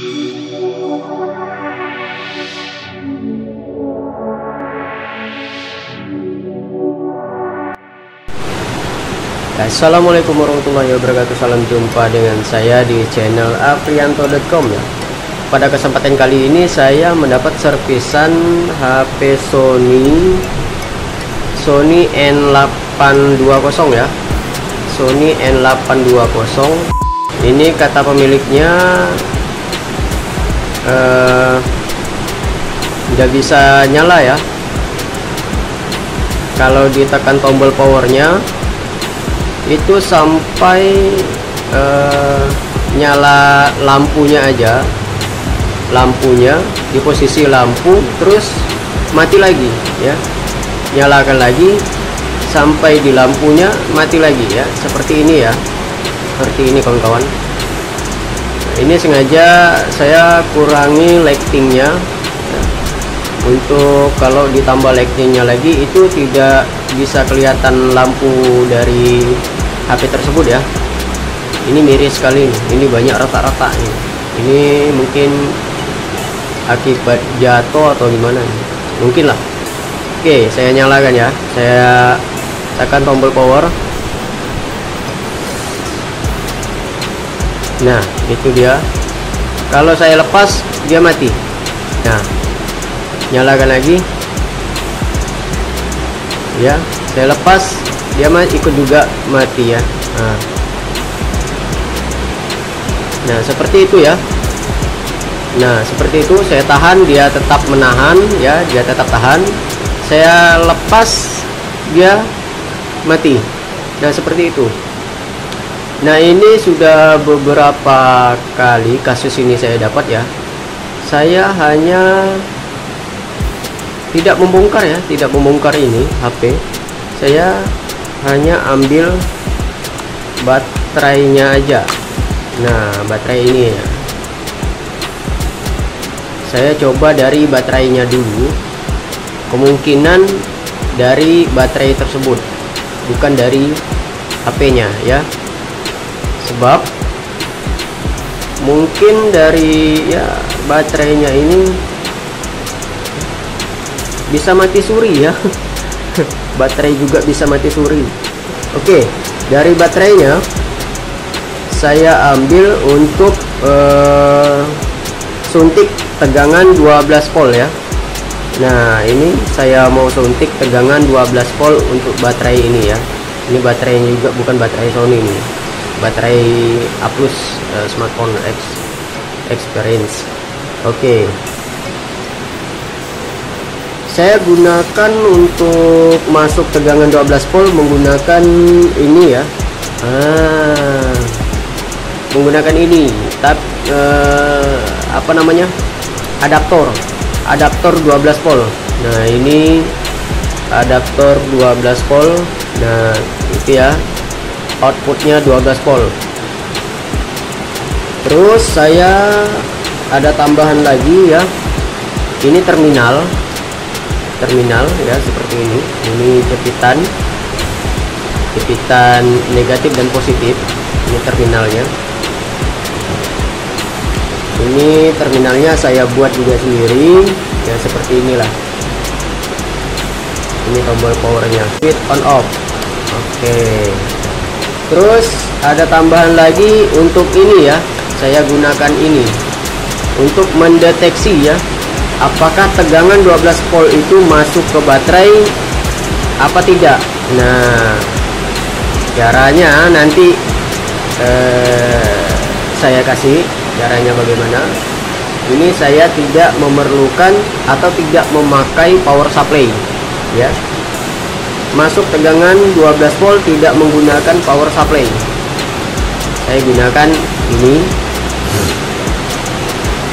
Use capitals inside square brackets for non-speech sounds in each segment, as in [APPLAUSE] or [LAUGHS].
Assalamualaikum warahmatullahi wabarakatuh. Salam jumpa dengan saya di channel aprianto.com ya. Pada kesempatan kali ini saya mendapat servisan HP Sony Sony N820 ya. Sony N820 Ini kata pemiliknya Tidak bisa nyala ya. Kalau ditekan tombol powernya itu sampai uh, nyala lampunya aja. Lampunya di posisi lampu terus mati lagi ya. Nyalakan lagi sampai di lampunya mati lagi ya. Seperti ini ya. Seperti ini kawan-kawan ini sengaja saya kurangi lightingnya. Ya. untuk kalau ditambah lightingnya lagi itu tidak bisa kelihatan lampu dari HP tersebut ya. Ini miris sekali nih. ini banyak rata-rata ini ini mungkin akibat jatuh atau gimana mungkin lah. Oke saya nyalakan ya. Saya tekan tombol power nah itu dia. Kalau saya lepas dia mati. Nah nyalakan lagi. Ya saya lepas dia ikut juga mati ya. Nah. nah seperti itu ya. Nah seperti itu saya tahan dia tetap menahan ya dia tetap tahan. Saya lepas dia mati. Nah seperti itu nah ini sudah beberapa kali kasus ini saya dapat ya. Saya hanya tidak membongkar ya tidak membongkar ini HP saya hanya ambil baterainya aja. Nah baterai ini ya. Saya coba dari baterainya dulu. Kemungkinan dari baterai tersebut bukan dari HP-nya ya sebab mungkin dari ya baterainya ini bisa mati suri ya. [LAUGHS] Baterai juga bisa mati suri. Oke dari baterainya saya ambil untuk uh, suntik tegangan 12 volt ya. Nah ini saya mau suntik tegangan 12 volt untuk baterai ini ya. Ini baterainya juga bukan baterai Sony ini baterai A plus uh, smartphone X experience. Oke. Okay saya gunakan untuk masuk tegangan 12 volt menggunakan ini ya. Ah, menggunakan ini tapi eh, apa namanya? Adaptor. Adaptor 12 volt. Nah ini adaptor 12 volt. Nah itu ya outputnya 12 volt. Terus saya ada tambahan lagi ya. Ini terminal. Terminal ya seperti ini. Ini jepitan jepitan negatif dan positif. Ini terminalnya. Ini terminalnya saya buat juga sendiri. Ya seperti inilah. Ini tombol powernya. Switch on off. Oke terus ada tambahan lagi untuk ini ya. Saya gunakan ini. Untuk mendeteksi ya apakah tegangan 12 volt itu masuk ke baterai apa tidak? Nah caranya nanti eh, saya kasih caranya bagaimana. Ini saya tidak memerlukan atau tidak memakai power supply ya masuk tegangan 12 volt tidak menggunakan power supply. Saya gunakan ini.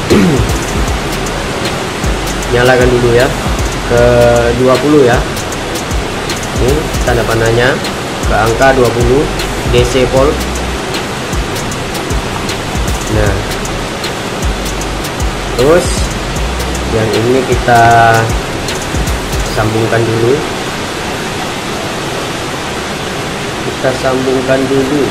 [CLEARS THROAT] Nyalakan dulu ya ke 20 ya. Ini tanda panahnya ke angka 20 DC volt. Nah. Terus yang ini kita sambungkan dulu kita sambungkan dulu.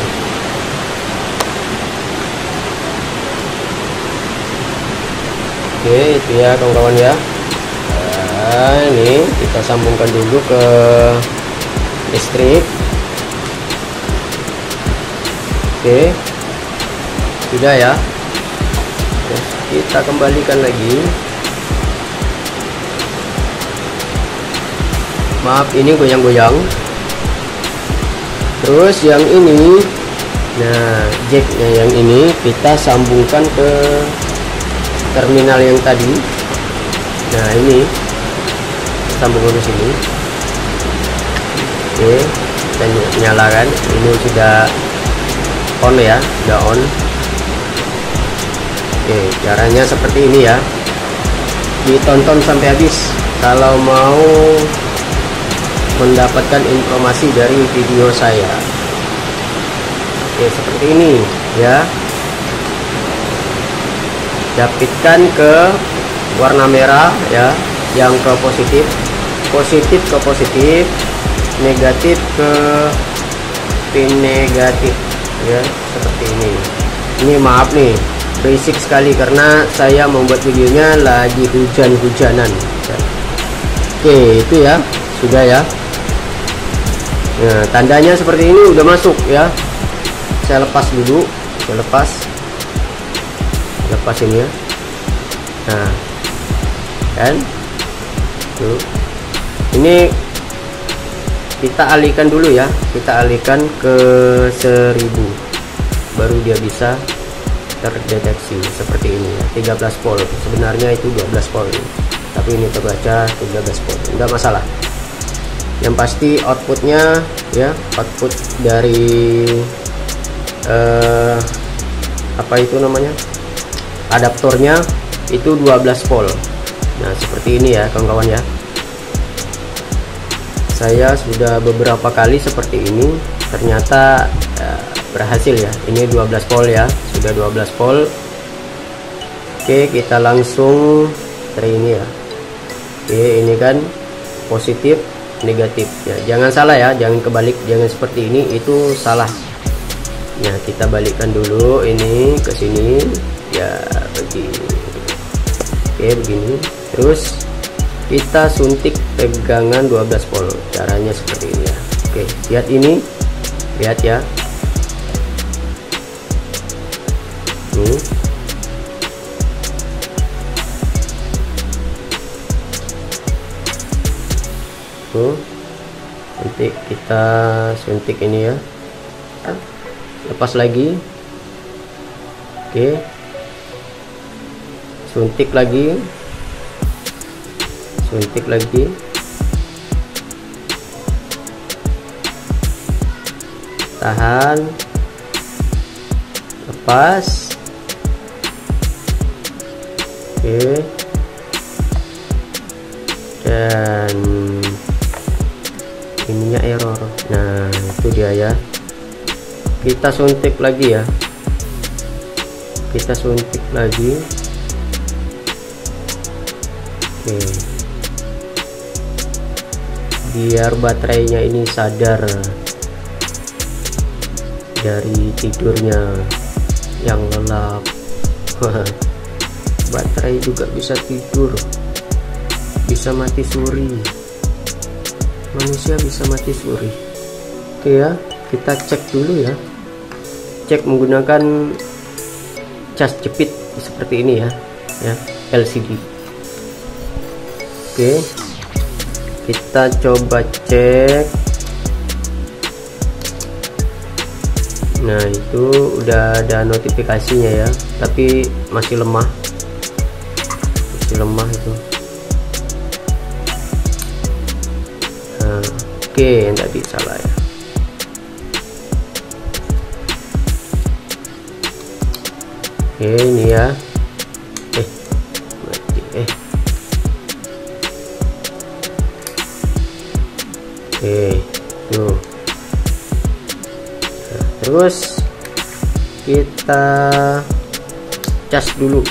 Oke itu ya kawan-kawan ya. Nah, ini kita sambungkan dulu ke listrik. Oke. Sudah ya. Terus kita kembalikan lagi. Maaf ini goyang-goyang terus yang ini nah jacknya yang ini kita sambungkan ke terminal yang tadi. Nah ini sambungkan ke sini. Oke kita nyalakan ini sudah on ya sudah on. Oke caranya seperti ini ya. Ditonton sampai habis. Kalau mau mendapatkan informasi dari video saya. Oke seperti ini ya. Dapitkan ke warna merah ya yang ke positif. Positif ke positif negatif ke pin negatif ya seperti ini. Ini maaf nih basic sekali karena saya membuat videonya lagi hujan-hujanan. Oke itu ya sudah ya Nah, tandanya seperti ini udah masuk ya. Saya lepas dulu, saya lepas. Lepas ini ya. Nah. Kan? Tuh. Ini kita alihkan dulu ya. Kita alihkan ke 1000. Baru dia bisa terdeteksi seperti ini ya. 13 volt. Sebenarnya itu 12 volt. Tapi ini terbaca 13 volt. Enggak masalah yang pasti outputnya ya output dari eh, apa itu namanya? Adaptornya itu 12 volt. Nah seperti ini ya kawan-kawan ya. Saya sudah beberapa kali seperti ini ternyata ya, berhasil ya. Ini 12 volt ya sudah 12 volt. Oke kita langsung dari ini ya. Oke ini kan positif negatif ya jangan salah ya jangan kebalik jangan seperti ini itu salah. Ya kita balikkan dulu ini ke sini. Ya begini oke begini. Terus kita suntik pegangan 12 volt. Caranya seperti ini ya. Oke lihat ini. Lihat ya. Ini tuh nanti kita suntik ini ya. Lepas lagi. Oke. Suntik lagi. Suntik lagi. Tahan. Lepas. Oke. Dan ininya error. Nah itu dia ya. Kita suntik lagi ya. Kita suntik lagi. Oke. Biar baterainya ini sadar dari tidurnya yang lelap [LAUGHS] baterai juga bisa tidur. Bisa mati suri manusia bisa mati suri. Oke ya kita cek dulu ya. Cek menggunakan cas jepit seperti ini ya ya LCD oke kita coba cek. Nah itu udah ada notifikasinya ya tapi masih lemah. Masih lemah itu Oke, tidak bisa lah ya. Oke, ini ya. Eh, mati. Eh. Oke, tuh. Nah, terus kita cas dulu.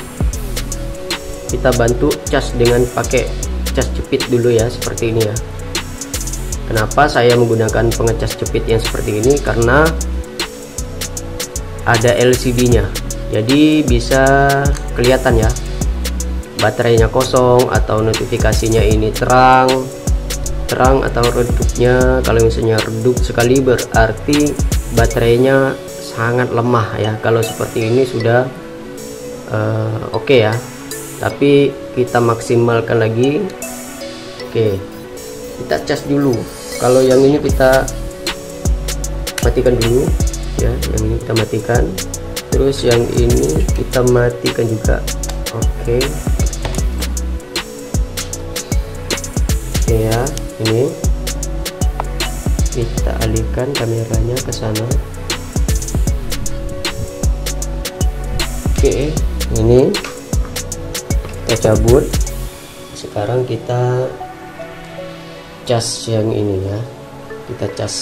Kita bantu cas dengan pakai cas jepit dulu ya, seperti ini ya. Kenapa saya menggunakan pengecas jepit yang seperti ini? Karena ada LCD-nya. Jadi bisa kelihatan ya. baterainya kosong atau notifikasinya ini terang terang atau redupnya kalau misalnya redup sekali berarti baterainya sangat lemah ya kalau seperti ini sudah uh, oke okay ya tapi kita maksimalkan lagi oke okay. kita cas dulu kalau yang ini kita matikan dulu ya. Yang ini kita matikan. Terus yang ini kita matikan juga. Oke. Okay. ya. Ini. Kita alihkan kameranya ke sana. Oke okay. ini. Kita cabut. Sekarang kita cas yang ini ya. Kita cas.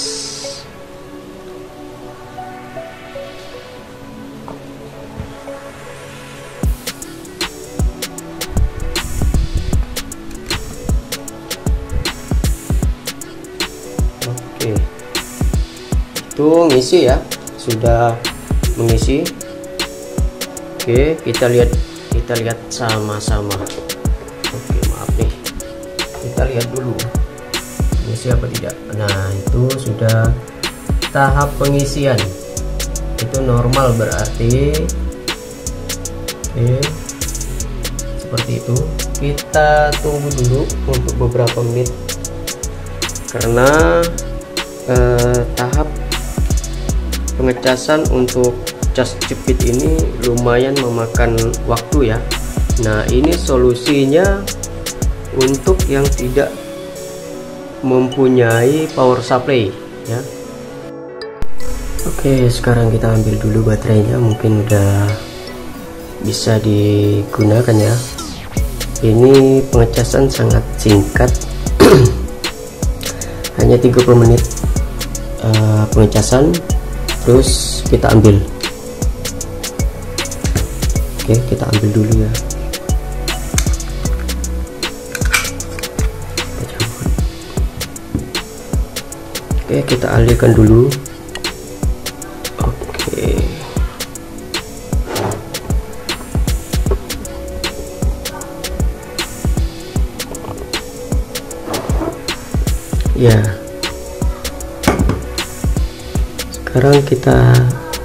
Oke. Itu ngisi ya. Sudah mengisi. Oke kita lihat kita lihat sama-sama. Oke maaf nih. Kita lihat dulu ini siapa tidak. Nah itu sudah tahap pengisian. Itu normal berarti. Oke. Seperti itu. Kita tunggu dulu untuk beberapa menit. Karena eh, tahap pengecasan untuk cas jepit ini lumayan memakan waktu ya. Nah ini solusinya untuk yang tidak mempunyai power supply ya. Oke sekarang kita ambil dulu baterainya mungkin udah bisa digunakan ya. Ini pengecasan sangat singkat. [CLEARS THROAT] Hanya 30 menit uh, pengecasan. Terus kita ambil. Oke kita ambil dulu ya oke kita alihkan dulu. Oke. Ya. Sekarang kita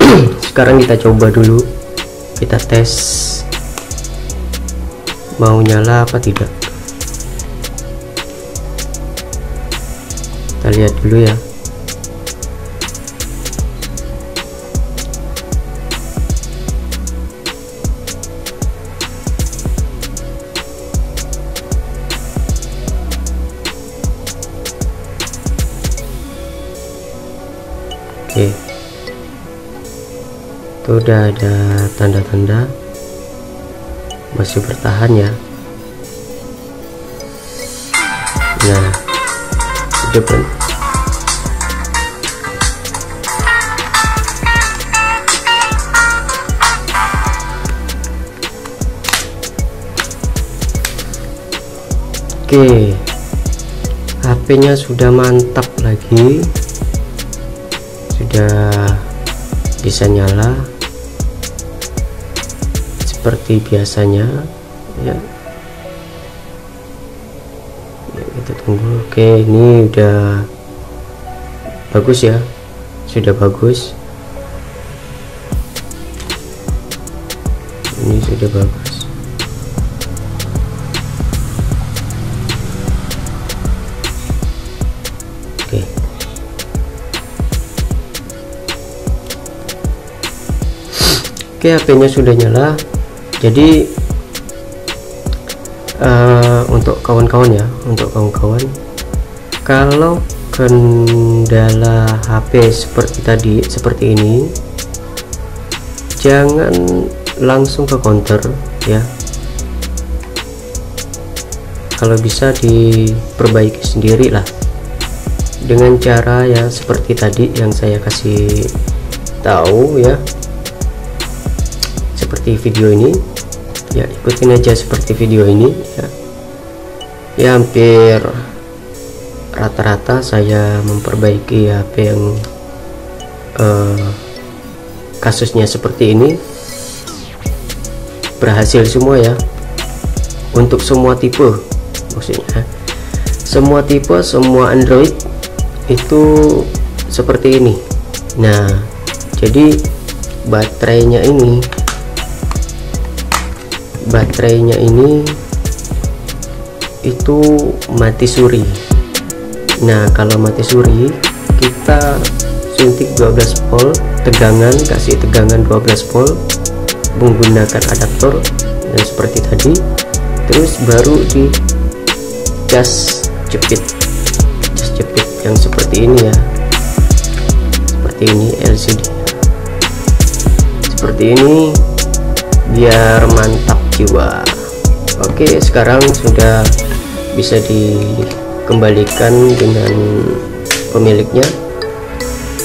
[CLEARS THROAT] sekarang kita coba dulu. Kita tes. Mau nyala apa tidak? Kita lihat dulu ya itu udah ada tanda-tanda. Masih bertahan ya. Nah ber Oke HP nya sudah mantap lagi. Sudah bisa nyala seperti biasanya ya. ya kita tunggu. Oke ini udah bagus ya. Sudah bagus. Ini sudah bagus. Oke. Oke HP nya sudah nyala jadi uh, untuk kawan-kawan ya untuk kawan-kawan kalau kendala HP seperti tadi seperti ini jangan langsung ke counter ya. Kalau bisa diperbaiki sendiri lah dengan cara ya seperti tadi yang saya kasih tahu ya seperti video ini. Ya ikutin aja seperti video ini ya. Ya hampir rata-rata saya memperbaiki HP yang uh, kasusnya seperti ini. Berhasil semua ya. Untuk semua tipe maksudnya semua tipe semua Android itu seperti ini. Nah jadi baterainya ini baterainya ini itu mati suri. Nah kalau mati suri kita suntik 12 volt tegangan kasih tegangan 12 volt menggunakan adaptor dan seperti tadi terus baru di jas jepit jas jepit yang seperti ini ya seperti ini LCD seperti ini biar mantap jiwa. Oke sekarang sudah bisa dikembalikan dengan pemiliknya.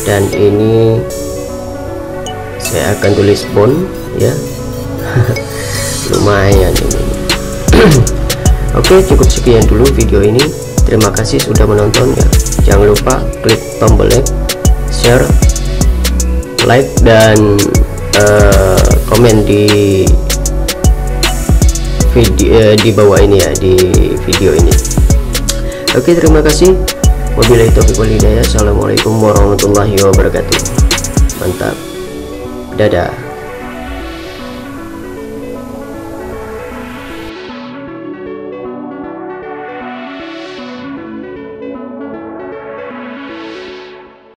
Dan ini saya akan tulis bond ya. [LAUGHS] Lumayan ini. [CLEARS THROAT] Oke cukup sekian dulu video ini. Terima kasih sudah menonton ya. Jangan lupa klik tombol like share like dan uh, komen di video uh, di bawah ini ya di video ini. Oke terima kasih. Wabillahi taufiq walhidayah assalamualaikum warahmatullahi wabarakatuh. Mantap. Dadah